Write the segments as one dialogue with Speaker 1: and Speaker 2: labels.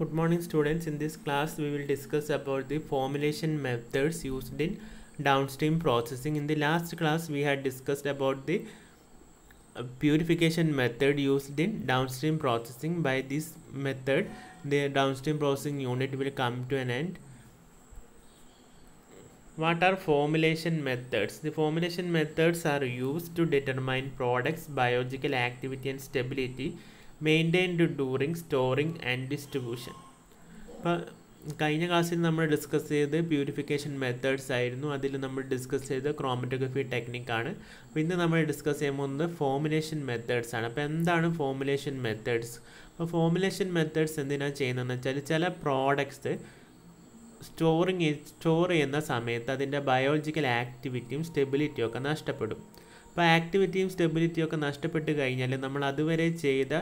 Speaker 1: Good morning students. In this class we will discuss about the formulation methods used in downstream processing. In the last class we had discussed about the uh, purification method used in downstream processing. By this method the downstream processing unit will come to an end. What are formulation methods? The formulation methods are used to determine products biological activity and stability maintained during storing and distribution ഇപ്പോൾ കഴിഞ്ഞ ക്ലാസ്സിൽ നമ്മൾ discuss ചെയ്ത് purification methods ആയിരുന്നു. അതിൽ നമ്മൾ discuss ചെയ്ത chromatography ടെക്നിക്കാണ് അപ്പോൾ ഇന്ന് നമ്മൾ ഡിസ്കസ് ചെയ്യാൻ പോകുന്നത് ഫോമുലേഷൻ മെത്തേഡ്സ് ആണ്. അപ്പോൾ എന്താണ് ഫോമുലേഷൻ മെത്തേഡ്സ് അപ്പോൾ ഫോമുലേഷൻ മെത്തേഡ്സ് എന്തിനാണ് ചെയ്യുന്നതെന്ന് വെച്ചാൽ ചില പ്രോഡക്ട്സ് സ്റ്റോറിങ് സ്റ്റോർ ചെയ്യുന്ന സമയത്ത് അതിന്റെ ബയോളജിക്കൽ ആക്ടിവിറ്റിയും സ്റ്റെബിലിറ്റിയും ഒക്കെ നഷ്ടപ്പെടും. അപ്പോൾ ആക്ടിവിറ്റിയും സ്റ്റെബിലിറ്റിയും ഒക്കെ നഷ്ടപ്പെട്ട് കഴിഞ്ഞാൽ നമ്മൾ അതുവരെ ചെയ്ത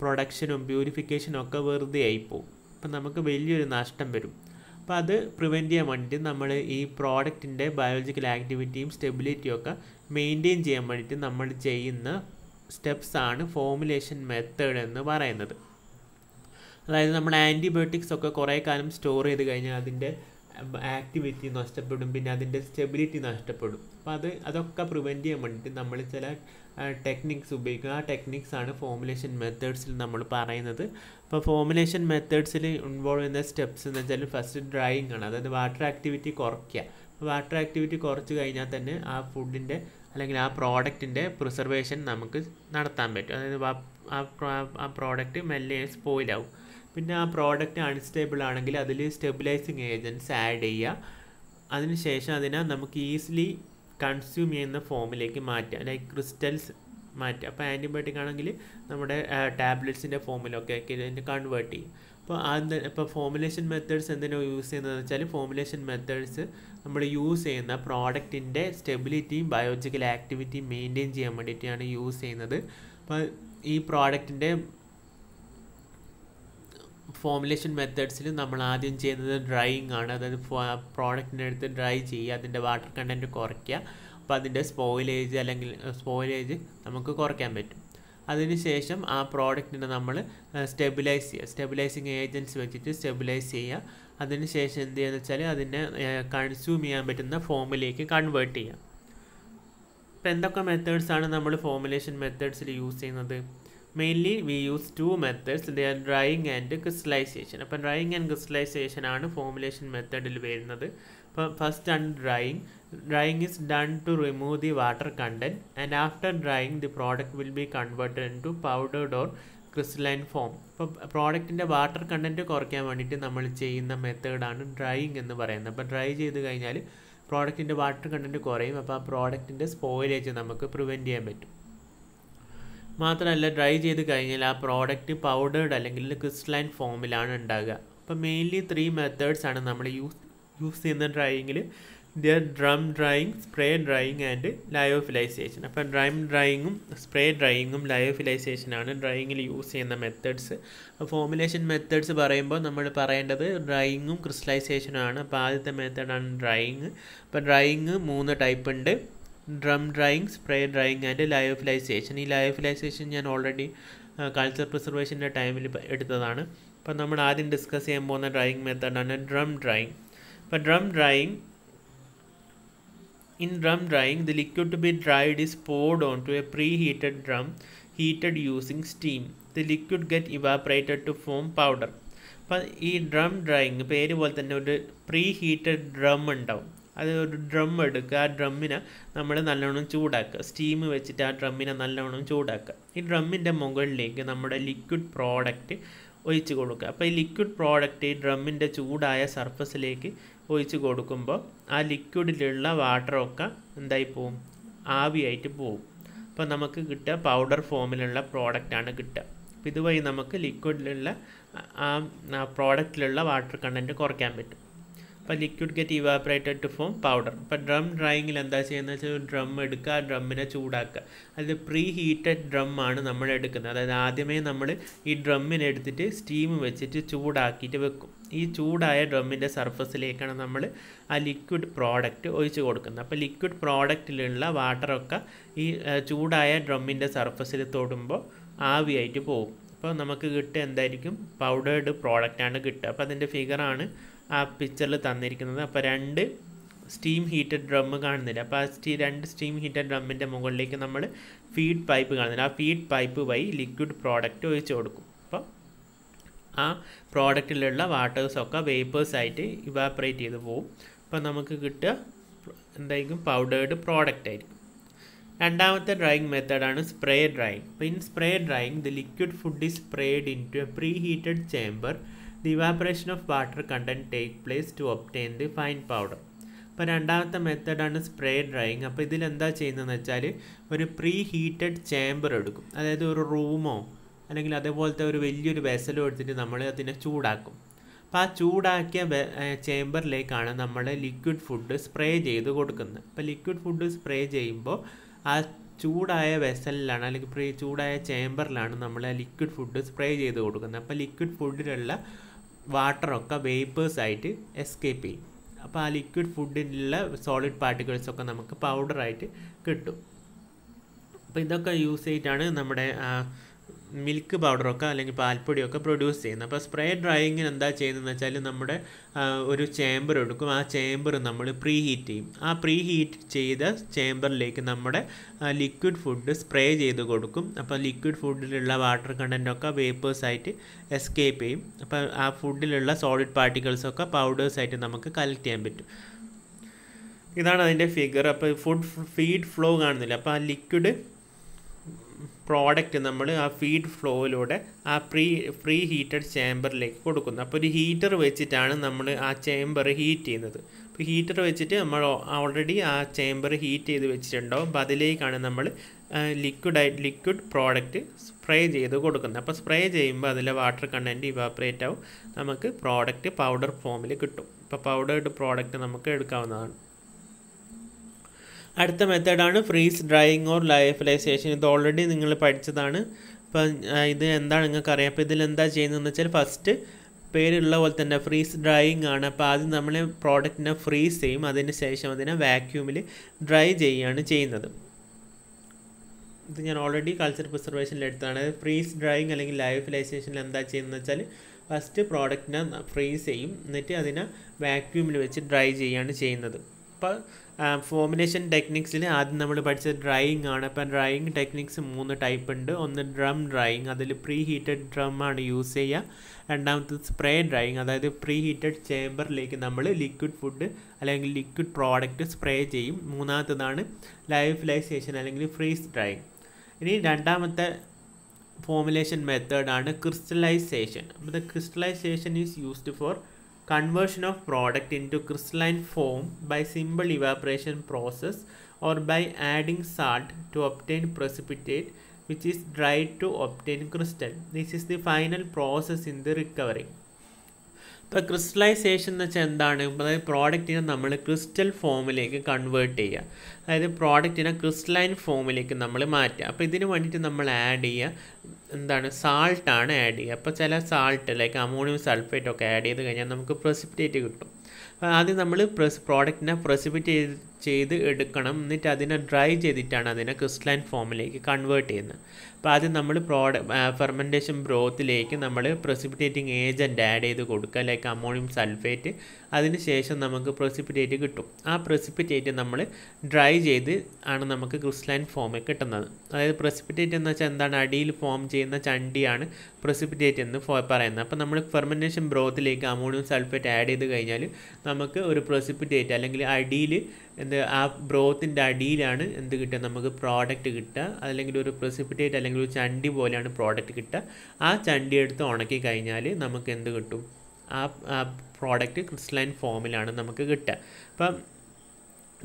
Speaker 1: പ്രൊഡക്ഷനും പ്യൂരിഫിക്കേഷനും ഒക്കെ വെറുതെ ആയിപ്പോവും. അപ്പം നമുക്ക് വലിയൊരു നഷ്ടം വരും. അപ്പോൾ അത് പ്രിവെന്റ് ചെയ്യാൻ വേണ്ടിയിട്ട് നമ്മൾ ഈ പ്രോഡക്റ്റിന്റെ ബയോളജിക്കൽ ആക്ടിവിറ്റിയും സ്റ്റെബിലിറ്റിയും ഒക്കെ മെയിന്റെയിൻ ചെയ്യാൻ വേണ്ടിയിട്ട് നമ്മൾ ചെയ്യുന്ന സ്റ്റെപ്സ് ആണ് ഫോമുലേഷൻ മെത്തേഡ് എന്ന് പറയുന്നത്. അതായത് നമ്മൾ ആന്റിബയോട്ടിക്സ് ഒക്കെ കുറേ കാലം സ്റ്റോർ ചെയ്ത് കഴിഞ്ഞാൽ അതിന്റെ ആക്ടിവിറ്റി നഷ്ടപ്പെടും പിന്നെ അതിന്റെ സ്റ്റെബിലിറ്റി നഷ്ടപ്പെടും. അപ്പോൾ അത് അതൊക്കെ പ്രിവെന്റ് ചെയ്യാൻ വേണ്ടിയിട്ട് നമ്മൾ ചില ടെക്നിക്സ് ഉപയോഗിക്കുക ആ ടെക്നിക്സ് ആണ് ഫോമുലേഷൻ മെത്തേഡ്സിൽ നമ്മൾ പറയുന്നത്. അപ്പോൾ ഫോമുലേഷൻ മെത്തേഡ്സിൽ ഇൻവോൾവ് ചെയ്യുന്ന സ്റ്റെപ്സ് എന്ന് വെച്ചാൽ ഫസ്റ്റ് ഡ്രൈയിങ് ആണ്. അതായത് വാട്ടർ ആക്ടിവിറ്റി കുറയ്ക്കുക. വാട്ടർ ആക്ടിവിറ്റി കുറച്ച് കഴിഞ്ഞാൽ തന്നെ ആ ഫുഡിന്റെ അല്ലെങ്കിൽ ആ പ്രോഡക്റ്റിന്റെ പ്രിസർവേഷൻ നമുക്ക് നടത്താൻ പറ്റും. അതായത് ആ പ്രോഡക്റ്റ് മെല്ലെ സ്പോയിലാവും പിന്നെ ആ പ്രോഡക്റ്റ് അൺസ്റ്റേബിൾ ആണെങ്കിൽ അതിൽ സ്റ്റെബിലൈസിങ് ഏജന്റ്സ് ആഡ് ചെയ്യുക. അതിനുശേഷം അതിനെ നമുക്ക് ഈസിലി കൺസ്യൂം ചെയ്യുന്ന ഫോമിലേക്ക് മാറ്റുക. ലൈക്ക് ക്രിസ്റ്റൽസ് മാറ്റുക. അപ്പോൾ ആന്റിബയോട്ടിക് ആണെങ്കിൽ നമ്മുടെ ടാബ്ലറ്റ്സിന്റെ ഫോമിലൊക്കെ കൺവേർട്ട് ചെയ്യും. അപ്പോൾ അത് ഇപ്പോൾ ഫോമുലേഷൻ മെത്തേഡ്സ് എന്തിനാണ് യൂസ് ചെയ്യുന്നതെന്ന് വെച്ചാൽ ഫോമുലേഷൻ മെത്തേഡ്സ് നമ്മൾ യൂസ് ചെയ്യുന്ന പ്രോഡക്റ്റിന്റെ സ്റ്റെബിലിറ്റിയും ബയോളജിക്കൽ ആക്ടിവിറ്റിയും മെയിന്റെയിൻ ചെയ്യാൻ വേണ്ടിയിട്ടാണ് യൂസ് ചെയ്യുന്നത്. അപ്പോൾ ഈ പ്രോഡക്റ്റിന്റെ ഫോമുലേഷൻ മെത്തേഡ്സിൽ നമ്മൾ ആദ്യം ചെയ്യുന്നത് ഡ്രൈയിങ് ആണ്. അതായത് പ്രോഡക്റ്റിന്റെ അടുത്ത് ഡ്രൈ ചെയ്യുക അതിന്റെ വാട്ടർ കണ്ടന്റ് കുറയ്ക്കുക. അപ്പോൾ അതിന്റെ സ്പോയിലേജ് അല്ലെങ്കിൽ സ്പോയിലേജ് നമുക്ക് കുറയ്ക്കാൻ പറ്റും. അതിനുശേഷം ആ പ്രോഡക്റ്റിനെ നമ്മൾ സ്റ്റെബിലൈസ് ചെയ്യുക. സ്റ്റെബിലൈസിങ് ഏജന്റ്സ് വെച്ചിട്ട് സ്റ്റെബിലൈസ് ചെയ്യുക. അതിനുശേഷം എന്ത് ചെയ്യുക വെച്ചാൽ അതിനെ കൺസ്യൂം ചെയ്യാൻ പറ്റുന്ന ഫോമിലേക്ക് കൺവേർട്ട് ചെയ്യുക. ഇപ്പോൾ എന്തൊക്കെ മെത്തേഡ്സാണ് നമ്മൾ ഫോമുലേഷൻ മെത്തേഡ്സിൽ യൂസ് ചെയ്യുന്നത്? Mainly we use two methods they are drying and crystallisation അപ്പം ഡ്രൈയിങ് ആൻഡ് ക്രിസ്റ്റലൈസേഷൻ ആണ് ഫോമുലേഷൻ മെത്തേഡിൽ വരുന്നത്. ഇപ്പം ഫസ്റ്റ് ആണ് drying drying is done to remove the water content and after drying the product will be converted into powdered or crystalline form അപ്പോൾ പ്രോഡക്റ്റിന്റെ water content കുറയ്ക്കാൻ വേണ്ടിയിട്ട് നമ്മൾ ചെയ്യുന്ന മെത്തേഡാണ് ഡ്രൈയിങ് എന്ന് പറയുന്നത്. അപ്പോൾ ഡ്രൈ ചെയ്ത് കഴിഞ്ഞാൽ പ്രോഡക്റ്റിന്റെ വാട്ടർ കണ്ടന്റ് കുറയും. അപ്പോൾ ആ പ്രോഡക്റ്റിന്റെ സ്പോയിലേജ് നമുക്ക് പ്രിവെന്റ് ചെയ്യാൻ പറ്റും. മാത്രമല്ല ഡ്രൈ ചെയ്ത് കഴിഞ്ഞാൽ ആ പ്രോഡക്റ്റ് പൗഡേർഡ് അല്ലെങ്കിൽ ക്രിസ്റ്റലൈൻ ഫോമിലാണ് ഉണ്ടാകുക. അപ്പോൾ മെയിൻലി ത്രീ മെത്തേഡ്സ് ആണ് നമ്മൾ യൂസ് യൂസ് ചെയ്യുന്ന ഡ്രൈയിങ്ങിൽ there drum drying spray drying and lyophilisation അപ്പോൾ ഡ്രം ഡ്രൈയിങ്ങും സ്പ്രേ ഡ്രൈയിങ്ങും ലയോഫിലൈസേഷനാണ് ഡ്രൈയിങ്ങിൽ യൂസ് ചെയ്യുന്ന മെത്തേഡ്സ് ഫോമുലേഷൻ മെത്തേഡ്സ് പറയുമ്പോൾ നമ്മൾ പറയേണ്ടത് ഡ്രൈയിങ്ങും ക്രിസ്റ്റലൈസേഷനും ആണ്. അപ്പോൾ ആദ്യത്തെ മെത്തേഡാണ് ഡ്രൈയിങ് അപ്പോൾ ഡ്രൈയിങ് മൂന്ന് ടൈപ്പ് ഉണ്ട്. Drum drying spray drying and lyophilization ഈ ലയോഫിലൈസേഷൻ ഞാൻ ഓൾറെഡി കൾച്ചർ പ്രിസർവേഷന്റെ ടൈമിൽ എടുത്തതാണ് അപ്പോൾ നമ്മൾ ആദ്യം ഡിസ്കസ് ചെയ്യാൻ പോകുന്ന ഡ്രൈയിങ് മെത്തേഡാണ് ഡ്രം ഡ്രൈയിങ് അപ്പോൾ drum drying In drum drying, the liquid to be dried is poured onto a preheated drum heated using steam. The liquid get evaporated to form powder. അപ്പം ഈ ഡ്രം ഡ്രൈയിങ് പേര് പോലെ തന്നെ ഒരു pre heated drum ഉണ്ടാവും അത് ഒരു drum എടുക്കുക. ആ ഡ്രമ്മിനെ നമ്മൾ നല്ലോണം ചൂടാക്കുക. സ്റ്റീം വെച്ചിട്ട് ആ ഡ്രമ്മിനെ നല്ലോണം ചൂടാക്കുക. ഈ ഡ്രമ്മിന്റെ മുകളിലേക്ക് നമ്മുടെ ലിക്വിഡ് പ്രോഡക്റ്റ് ഒഴിച്ച് കൊടുക്കുക. അപ്പോൾ ഈ ലിക്വിഡ് പ്രോഡക്റ്റ് ഈ ഡ്രമ്മിന്റെ ചൂടായ സർഫസിലേക്ക് ഒഴിച്ച് കൊടുക്കുമ്പോൾ ആ ലിക്വിഡിലുള്ള വാട്ടറൊക്കെ എന്തായി പോവും? ആവിയായിട്ട് പോവും. അപ്പോൾ നമുക്ക് കിട്ടുക പൗഡർ ഫോമിലുള്ള പ്രോഡക്റ്റാണ് കിട്ടുക. അപ്പോൾ ഇതുവഴി നമുക്ക് ലിക്വിഡിലുള്ള ആ പ്രോഡക്റ്റിലുള്ള വാട്ടർ കണ്ടന്റ് കുറയ്ക്കാൻ പറ്റും. അപ്പോൾ liquid get evaporated to form powder അപ്പോൾ ഡ്രം ഡ്രൈയിങ്ങിൽ എന്താ ചെയ്യുന്നത് വെച്ചാൽ ഒരു ഡ്രം എടുക്കുക ആ ഡ്രമ്മിനെ ചൂടാക്കുക അതിൽ പ്രീ ഹീറ്റഡ് ഡ്രം ആണ് നമ്മൾ എടുക്കുന്നത്. അതായത് ആദ്യമേ നമ്മൾ ഈ ഡ്രമ്മിനെ എടുത്തിട്ട് സ്റ്റീം വെച്ചിട്ട് ചൂടാക്കിയിട്ട് വെക്കും. ഈ ചൂടായ ഡ്രമ്മിന്റെ സർഫസിലേക്കാണ് നമ്മൾ ആ ലിക്വിഡ് പ്രോഡക്റ്റ് ഒഴിച്ച് കൊടുക്കുന്നത്. അപ്പോൾ ലിക്വിഡ് പ്രോഡക്റ്റിലുള്ള വാട്ടറൊക്കെ ഈ ചൂടായ ഡ്രമ്മിന്റെ സർഫസിൽ തൊടുമ്പോൾ ആവിയായിട്ട് പോകും. അപ്പോൾ നമുക്ക് കിട്ടുക എന്തായിരിക്കും? പൗഡേർഡ് പ്രോഡക്റ്റാണ് കിട്ടുക. അപ്പോൾ അതിന്റെ ഫിഗറാണ് ആ പിക്ചറിൽ തന്നിരിക്കുന്നത്. അപ്പോൾ രണ്ട് സ്റ്റീം ഹീറ്റഡ് ഡ്രം കാണുന്നില്ല. അപ്പോൾ ആ സ്റ്റീ രണ്ട് സ്റ്റീം ഹീറ്റഡ് ഡ്രമ്മിന്റെ മുകളിലേക്ക് നമ്മൾ ഫീഡ് പൈപ്പ് കാണുന്നില്ല. ആ ഫീഡ് പൈപ്പ് വഴി ലിക്വിഡ് പ്രോഡക്റ്റ് ഒഴിച്ചു കൊടുക്കും. അപ്പോൾ ആ പ്രോഡക്റ്റിലുള്ള വാട്ടേഴ്സൊക്കെ വേപ്പേഴ്സായിട്ട് ഇവാപ്രേറ്റ് ചെയ്ത് പോവും. അപ്പോൾ നമുക്ക് കിട്ടുക എന്തായിരിക്കും? പൗഡേർഡ് പ്രോഡക്റ്റ് ആയിരിക്കും. രണ്ടാമത്തെ ഡ്രൈയിങ് മെത്തേഡാണ് സ്പ്രേ ഡ്രൈയിങ് അപ്പോൾ in spray drying the liquid food is spread into a preheated chamber the evaporation of water content take place to obtain the fine powder അപ്പോൾ രണ്ടാമത്തെ മെത്തേഡാണ് സ്പ്രേ ഡ്രൈയിങ് അപ്പോൾ ഇതിൽ എന്താ ചെയ്യുന്നതെന്ന് വെച്ചാൽ ഒരു പ്രീ ഹീറ്റഡ് ചേംബർ എടുക്കും. അതായത് ഒരു റൂമോ അല്ലെങ്കിൽ അതേപോലത്തെ ഒരു വലിയൊരു വെസലോ എടുത്തിട്ട് നമ്മൾ അതിനെ ചൂടാക്കും. അപ്പോൾ ആ ചൂടാക്കിയ ചേംബറിലേക്കാണ് നമ്മൾ ലിക്വിഡ് ഫുഡ് സ്പ്രേ ചെയ്ത് കൊടുക്കുന്നത്. അപ്പോൾ ലിക്വിഡ് ഫുഡ് സ്പ്രേ ചെയ്യുമ്പോൾ ആ ചൂടായ വെസലിലാണ് അല്ലെങ്കിൽ പ്രീ ചൂടായ ചേംബറിലാണ് നമ്മൾ ലിക്വിഡ് ഫുഡ് സ്പ്രേ ചെയ്ത് കൊടുക്കുന്നത്. അപ്പോൾ ലിക്വിഡ് ഫുഡിലുള്ള വാട്ടറൊക്കെ വേപ്പേഴ്സ് ആയിട്ട് എസ്കേപ്പ് ചെയ്യും. അപ്പോൾ ആ ലിക്വിഡ് ഫുഡിലുള്ള സോളിഡ് പാർട്ടിക്കിൾസ് ഒക്കെ നമുക്ക് പൗഡറായിട്ട് കിട്ടും. അപ്പോൾ ഇതൊക്കെ യൂസ് ചെയ്തിട്ടാണ് നമ്മുടെ മിൽക്ക് പൗഡറൊക്കെ അല്ലെങ്കിൽ പാൽപ്പൊടിയൊക്കെ പ്രൊഡ്യൂസ് ചെയ്യുന്നത് അപ്പോൾ സ്പ്രേ ഡ്രൈയിങ്ങിന് എന്താ ചെയ്യുന്നതെന്ന് വെച്ചാൽ നമ്മുടെ ഒരു ചേമ്പർ എടുക്കും. ആ ചേമ്പർ നമ്മൾ പ്രീ ഹീറ്റ് ചെയ്യും. ആ പ്രീ ഹീറ്റ് ചെയ്ത ചേമ്പറിലേക്ക് നമ്മുടെ ലിക്വിഡ് ഫുഡ് സ്പ്രേ ചെയ്ത് കൊടുക്കും. അപ്പോൾ ലിക്വിഡ് ഫുഡിലുള്ള വാട്ടർ കണ്ടന്റൊക്കെ വേപ്പേഴ്സായിട്ട് എസ്കേപ്പ് ചെയ്യും. അപ്പോൾ ആ ഫുഡിലുള്ള സോളിഡ് പാർട്ടിക്കിൾസൊക്കെ പൗഡേഴ്സായിട്ട് നമുക്ക് കളക്ട് ചെയ്യാൻ പറ്റും. ഇതാണ് അതിന്റെ ഫിഗർ അപ്പോൾ ഫുഡ് ഫീഡ് ഫ്ലോ കാണുന്നില്ല. അപ്പോൾ ആ ലിക്വിഡ് പ്രോഡക്റ്റ് നമ്മൾ ആ ഫീഡ് ഫ്ലോയിലൂടെ ആ പ്രീ പ്രീ ഹീറ്റഡ് ചേമ്പറിലേക്ക് കൊടുക്കുന്നു. അപ്പോൾ ഒരു ഹീറ്റർ വെച്ചിട്ടാണ് നമ്മൾ ആ ചേമ്പർ ഹീറ്റ് ചെയ്യുന്നത്. അപ്പോൾ ഹീറ്റർ വെച്ചിട്ട് നമ്മൾ ഓൾറെഡി ആ ചേമ്പർ ഹീറ്റ് ചെയ്ത് വെച്ചിട്ടുണ്ടാവും. അപ്പോൾ അതിലേക്കാണ് നമ്മൾ ലിക്വിഡായിട്ട് ലിക്വിഡ് പ്രോഡക്റ്റ് സ്പ്രേ ചെയ്ത് കൊടുക്കുന്നത്. അപ്പോൾ സ്പ്രേ ചെയ്യുമ്പോൾ അതിലെ വാട്ടർ കണ്ടന്റ് ഇവാപ്പറേറ്റ് ആവും. നമുക്ക് പ്രോഡക്റ്റ് പൗഡർ ഫോമിൽ കിട്ടും. അപ്പോൾ പൗഡേർഡ് പ്രോഡക്റ്റ് നമുക്ക് എടുക്കാവുന്നതാണ്. അടുത്ത മെത്തേഡാണ് ഫ്രീസ് ഡ്രൈയിങ് ഓർ ലൈഫലൈസേഷൻ. ഇത് ഓൾറെഡി നിങ്ങൾ പഠിച്ചതാണ്. അപ്പം ഇത് എന്താണ് നിങ്ങൾക്ക് അറിയാം. അപ്പോൾ ഇതിൽ എന്താ ചെയ്യുന്നതെന്ന് വെച്ചാൽ ഫസ്റ്റ് പേരുള്ള പോലെ തന്നെ ഫ്രീസ് ഡ്രൈയിങ് ആണ്. അപ്പോൾ ആദ്യം നമ്മൾ പ്രോഡക്റ്റിനെ ഫ്രീസ് ചെയ്യും. അതിന് ശേഷം അതിനെ വാക്യൂമിൽ ഡ്രൈ ചെയ്യുകയാണ് ചെയ്യുന്നത്. ഇത് ഞാൻ ഓൾറെഡി കൾച്ചർ പ്രിസർവേഷനിൽ എടുത്തതാണ്. ഫ്രീസ് ഡ്രൈയിങ് അല്ലെങ്കിൽ ലൈഫലൈസേഷനിൽ എന്താ ചെയ്യുന്നത് വെച്ചാൽ ഫസ്റ്റ് പ്രോഡക്റ്റിനെ ഫ്രീസ് ചെയ്യും. എന്നിട്ട് അതിനെ വാക്യൂമിൽ വെച്ച് ഡ്രൈ ചെയ്യുകയാണ് ചെയ്യുന്നത്. അപ്പോൾ ഫോമിനേഷൻ ടെക്നിക്സിൽ ആദ്യം നമ്മൾ പഠിച്ചത് ഡ്രൈയിങ് ആണ്. അപ്പം ഡ്രൈയിങ് ടെക്നിക്സ് മൂന്ന് ടൈപ്പ് ഉണ്ട്. ഒന്ന് ഡ്രം ഡ്രൈയിങ് അതിൽ പ്രീ ഹീറ്റഡ് ഡ്രം ആണ് യൂസ് ചെയ്യുക രണ്ടാമത്തത് സ്പ്രേ ഡ്രൈയിങ് അതായത് പ്രീ ഹീറ്റഡ് ചേമ്പറിലേക്ക് നമ്മൾ ലിക്വിഡ് ഫുഡ് അല്ലെങ്കിൽ ലിക്വിഡ് പ്രോഡക്റ്റ് സ്പ്രേ ചെയ്യും. മൂന്നാമത്തതാണ് ലൈഫിലൈസേഷൻ അല്ലെങ്കിൽ ഫ്രീസ് ഡ്രൈയിങ് ഇനി രണ്ടാമത്തെ ഫോമുലേഷൻ മെത്തേഡാണ് ക്രിസ്റ്റലൈസേഷൻ അപ്പോൾ crystallisation is used for conversion of product into crystalline form by simple evaporation process or by adding salt to obtain precipitate which is dried to obtain crystal. This is the final process in the recovery. ഇപ്പോൾ crystallisation എന്ന് വെച്ചാൽ എന്താണ്? അതായത് പ്രോഡക്റ്റിനെ നമ്മൾ crystal ഫോമിലേക്ക് convert ചെയ്യുക. അതായത് പ്രോഡക്റ്റിനെ crystalline ഫോമിലേക്ക് നമ്മൾ മാറ്റുക. അപ്പോൾ ഇതിന് വേണ്ടിയിട്ട് നമ്മൾ ആഡ് ചെയ്യുക. എന്താണ്? സാൾട്ടാണ് ആഡ് ചെയ്യുക. അപ്പോൾ ചില സാൾട്ട് ലൈക്ക് അമോണിയം സൾഫേറ്റ് ഒക്കെ ആഡ് ചെയ്ത് കഴിഞ്ഞാൽ നമുക്ക് പ്രസിപ്പിറ്റേറ്റ് കിട്ടും. അപ്പോൾ ആദ്യം നമ്മൾ പ്രസ് പ്രോഡക്റ്റിനെ പ്രസിപ്പിറ്റേറ്റ് ചെയ്ത് എടുക്കണം. എന്നിട്ട് അതിനെ ഡ്രൈ ചെയ്തിട്ടാണ് അതിനെ ക്രിസ്റ്റലൈൻ ഫോമിലേക്ക് കൺവേർട്ട് ചെയ്യുന്നത്. അപ്പോൾ ആദ്യം നമ്മൾ പ്രോഡ ഫെർമെന്റേഷൻ ബ്രോത്തിലേക്ക് നമ്മൾ പ്രസിപ്പിറ്റേറ്റിംഗ് ഏജന്റ് ആഡ് ചെയ്ത് കൊടുക്കുക. ലൈക്ക് അമോണിയം സൾഫേറ്റ് അതിന് ശേഷം നമുക്ക് പ്രസിപ്പിറ്റേറ്റ് കിട്ടും. ആ പ്രസിപ്പിറ്റേറ്റ് നമ്മൾ ഡ്രൈ ചെയ്ത് ആണ് നമുക്ക് ക്രിസ്റ്റലൈൻ ഫോമിൽ കിട്ടുന്നത്. അതായത് പ്രസിപ്പിറ്റേറ്റ് എന്ന് വെച്ചാൽ എന്താണ്? അടിയിൽ ഫോം ചെയ്യുന്ന ചണ്ടിയാണ്. പ്രസിപ്പിറ്റേറ്റ് എന്ന് പറയുന്നത്. അപ്പോൾ നമ്മൾ ഫെർമെന്റേഷൻ ബ്രോത്തിലേക്ക് അമോണിയം സൾഫേറ്റ് ആഡ് ചെയ്ത് കഴിഞ്ഞാൽ നമുക്ക് ഒരു പ്രസിപ്പിറ്റേറ്റ് അല്ലെങ്കിൽ അടിയിൽ എന്ത് ആ ബ്രോത്തിന്റെ അടിയിലാണ് എന്ത് കിട്ടുക? നമുക്ക് പ്രോഡക്റ്റ് കിട്ടുക. അല്ലെങ്കിൽ ഒരു പ്രസിപ്പിറ്റേറ്റ് അല്ലെങ്കിൽ ഒരു ചണ്ടി പോലെയാണ് പ്രോഡക്റ്റ് കിട്ടുക. ആ ചണ്ടി എടുത്ത് ഉണക്കി കഴിഞ്ഞാൽ നമുക്ക് എന്ത് കിട്ടും? ആ പ്രോഡക്റ്റ് ക്രിസ്റ്റലൈൻ ഫോമിലാണ് നമുക്ക് കിട്ടുക. അപ്പം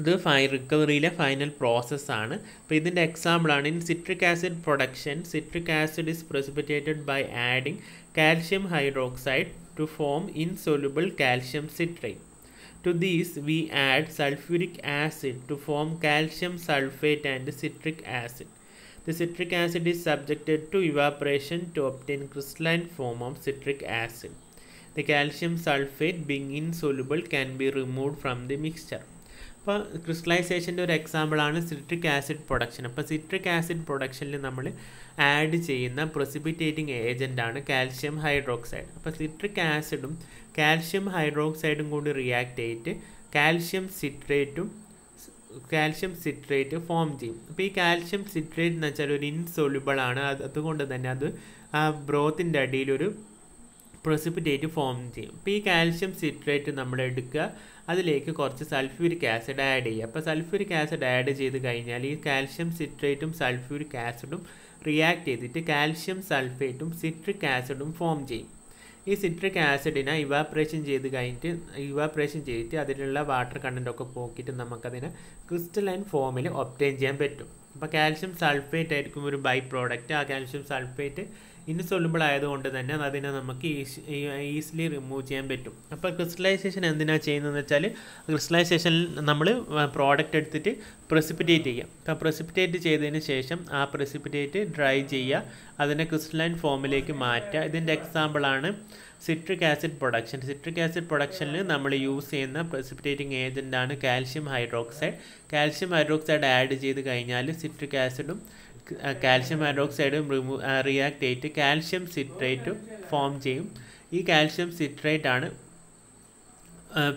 Speaker 1: ഇത് ഫൈ റിക്കവറിയിലെ ഫൈനൽ പ്രോസസ്സാണ് അപ്പോൾ ഇതിന്റെ എക്സാമ്പിളാണ് in citric acid production citric acid is precipitated by adding calcium hydroxide to form insoluble calcium citrate To these, we add sulfuric acid to form calcium sulfate and citric acid. The citric acid is subjected to evaporation to obtain crystalline form of citric acid. The calcium sulfate being insoluble can be removed from the mixture. അപ്പോൾ ക്രിസ്റ്റലൈസേഷന്റെ ഒരു എക്സാമ്പിളാണ് citric acid production. അപ്പോൾ citric acid പ്രൊഡക്ഷനിൽ നമ്മൾ add ചെയ്യുന്ന precipitating ഏജന്റാണ് calcium hydroxide. അപ്പോൾ സിട്രിക് ആസിഡും കാൽഷ്യം ഹൈഡ്രോക്സൈഡും കൂടി റിയാക്ട് ചെയ്തിട്ട് കാൽഷ്യം സിട്രേറ്റും കാൽഷ്യം സിട്രേറ്റ് ഫോം ചെയ്യും. അപ്പോൾ ഈ കാൽഷ്യം സിട്രേറ്റ് എന്ന് വെച്ചാൽ ഒരു ഇൻസൊല്യൂബിൾ ആണ് അത് അതുകൊണ്ട് തന്നെ അത് ആ ബ്രോത്തിന്റെ അടിയിലൊരു പ്രസിപ്പിറ്റേറ്റ് ഫോം ചെയ്യും. അപ്പോൾ ഈ കാൽഷ്യം സിട്രേറ്റ് നമ്മൾ എടുക്കുക. അതിലേക്ക് കുറച്ച് സൾഫ്യൂരിക് ആസിഡ് ആഡ് ചെയ്യുക. അപ്പോൾ സൾഫ്യൂരിക് ആസിഡ് ആഡ് ചെയ്ത് കഴിഞ്ഞാൽ ഈ കാൽഷ്യം സിട്രേറ്റും സൾഫ്യൂരിക് ആസിഡും റിയാക്ട് ചെയ്തിട്ട് കാൽഷ്യം സൾഫേറ്റും സിട്രിക് ആസിഡും ഫോം ചെയ്യും. ഈ സിട്രിക് ആസിഡിനെ ഇവാപ്രേഷൻ ചെയ്ത് കഴിഞ്ഞിട്ട് ഇവാപ്രേഷൻ ചെയ്തിട്ട് അതിലുള്ള വാട്ടർ കണ്ടന്റ് ഒക്കെ പോക്കിയിട്ട് നമുക്കതിനെ ക്രിസ്റ്റലൈൻ ഫോമിൽ ഒപ്റ്റൈൻ ചെയ്യാൻ പറ്റും. അപ്പോൾ കാൽഷ്യം സൾഫേറ്റ് ആയിരിക്കും ഒരു ബൈ പ്രോഡക്റ്റ് ആ കാൽഷ്യം സൾഫേറ്റ് ഇൻസൊല്യൂബിൾ ആയതുകൊണ്ട് തന്നെ അതിനെ നമുക്ക് ഈസിലി റിമൂവ് ചെയ്യാൻ പറ്റും. അപ്പോൾ ക്രിസ്റ്റലൈസേഷൻ എന്തിനാണ് ചെയ്യുന്നതെന്ന് വെച്ചാൽ ക്രിസ്റ്റലൈസേഷനിൽ നമ്മൾ പ്രോഡക്റ്റ് എടുത്തിട്ട് പ്രസിപ്പിറ്റേറ്റ് ചെയ്യാം. അപ്പോൾ പ്രസിപ്പിറ്റേറ്റ് ചെയ്തതിന് ശേഷം ആ പ്രസിപ്പിറ്റേറ്റ് ഡ്രൈ ചെയ്യുക. അതിനെ ക്രിസ്റ്റലൈൻ ഫോമിലേക്ക് മാറ്റുക. ഇതിന്റെ എക്സാമ്പിളാണ് citric acid production. Citric acid പ്രൊഡക്ഷനിൽ നമ്മൾ യൂസ് ചെയ്യുന്ന precipitating ഏജന്റാണ് calcium hydroxide. Calcium hydroxide add ചെയ്ത് കഴിഞ്ഞാൽ സിട്രിക് ആസിഡും കാൽഷ്യം ഹൈഡ്രോക്സൈഡും റിമൂ റിയാക്ട് ചെയ്തിട്ട് കാൽഷ്യം സിട്രേറ്റും ഫോം ചെയ്യും. ഈ കാൽഷ്യം സിട്രേറ്റ് ആണ്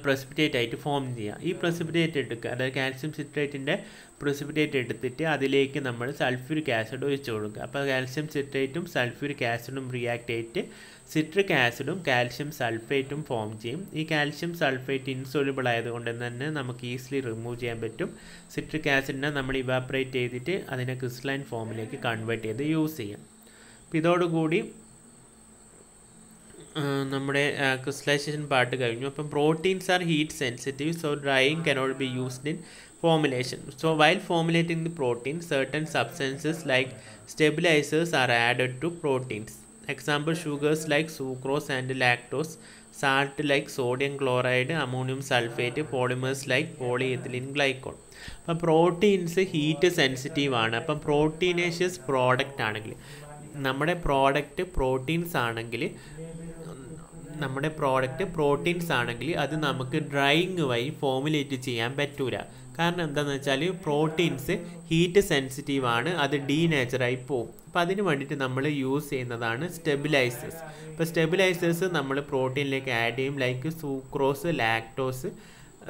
Speaker 1: പ്രസിപ്പിറ്റേറ്റ് ആയിട്ട് ഫോം ചെയ്യുക. ഈ പ്രസിപ്പിറ്റേറ്റ് എടുക്കുക. അതായത് കാൽസ്യം സിട്രേറ്റിന്റെ പ്രസിപ്പിറ്റേറ്റ് എടുത്തിട്ട് അതിലേക്ക് നമ്മൾ സൾഫ്യൂരിക് ആസിഡ് ഒഴിച്ചു കൊടുക്കുക. അപ്പോൾ കാൽസ്യം സിട്രേറ്റും സൾഫ്യൂരിക് ആസിഡും റിയാക്ട് ആയിട്ട് സിട്രിക് ആസിഡും കാൽഷ്യം സൾഫേറ്റും ഫോം ചെയ്യും. ഈ കാൽഷ്യം സൾഫേറ്റ് ഇൻസോലിബിൾ ആയതുകൊണ്ട് തന്നെ നമുക്ക് ഈസിലി റിമൂവ് ചെയ്യാൻ പറ്റും. സിട്രിക് ആസിഡിനെ നമ്മൾ ഇവാപ്പറേറ്റ് ചെയ്തിട്ട് അതിനെ ക്രിസ്റ്റലൈൻ ഫോമിലേക്ക് കൺവേർട്ട് ചെയ്ത് യൂസ് ചെയ്യാം. അപ്പോൾ ഇതോടുകൂടി നമ്മുടെ ക്രിസ്റ്റലൈസേഷൻ പാർട്ട് കഴിഞ്ഞു. അപ്പം proteins are heat sensitive so drying cannot be used in formulation so while formulating the protein certain substances like stabilisers are added to proteins example sugars like sucrose and lactose salt like sodium chloride ammonium sulphate polymers like polyethylene glycol അപ്പം proteins heat sensitive ആണ്. അപ്പം proteinaceous product ആണെങ്കിൽ നമ്മുടെ product proteins ആണെങ്കിൽ നമ്മുടെ product proteins ആണെങ്കിൽ അത് നമുക്ക് ഡ്രൈയിങ് വഴി ഫോമുലേറ്റ് ചെയ്യാൻ പറ്റൂല. കാരണം എന്താണെന്ന് വെച്ചാൽ പ്രോട്ടീൻസ് ഹീറ്റ് സെൻസിറ്റീവ് ആണ് അത് ഡീനേച്ചറായി പോകും അപ്പോൾ അതിന് വേണ്ടിയിട്ട് നമ്മൾ യൂസ് ചെയ്യുന്നതാണ് സ്റ്റെബിലൈസേഴ്സ് ഇപ്പോൾ സ്റ്റെബിലൈസേഴ്സ് നമ്മൾ പ്രോട്ടീനിലേക്ക് ആഡ് ചെയ്യും like sucrose lactose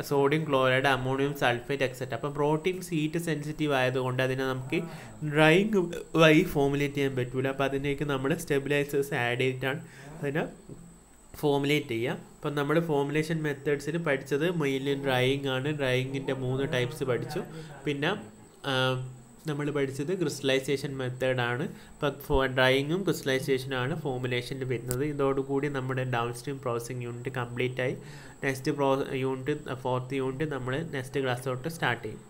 Speaker 1: sodium chloride ammonium sulphate etcetera അപ്പോൾ പ്രോട്ടീൻസ് ഹീറ്റ് സെൻസിറ്റീവ് ആയതുകൊണ്ട് അതിനെ നമുക്ക് ഡ്രൈയിങ് വഴി ഫോമുലേറ്റ് ചെയ്യാൻ പറ്റില്ല അപ്പോൾ അതിനേക്ക് നമ്മൾ സ്റ്റെബിലൈസേഴ്സ് ആഡ് ചെയ്തിട്ടാണ് അതിനെ ഫോമുലേറ്റ് ചെയ്യുക അപ്പം നമ്മൾ ഫോമുലേഷൻ മെത്തേഡ്സിൽ പഠിച്ചത് മെയിൻലി ഡ്രൈയിങ് ആണ്. ഡ്രൈയിങ്ങിന്റെ മൂന്ന് ടൈപ്സ് പഠിച്ചു. പിന്നെ നമ്മൾ പഠിച്ചത് ക്രിസ്റ്റലൈസേഷൻ മെത്തേഡാണ് ഇപ്പോൾ ഡ്രൈയിങ്ങും ആണ് ഫോമുലേഷനിൽ വരുന്നത്. ഇതോടുകൂടി നമ്മുടെ downstream processing unit complete ആയി next pro unit fourth unit നമ്മൾ നെക്സ്റ്റ് ക്ലാസ് തൊട്ട് സ്റ്റാർട്ട് ചെയ്യും.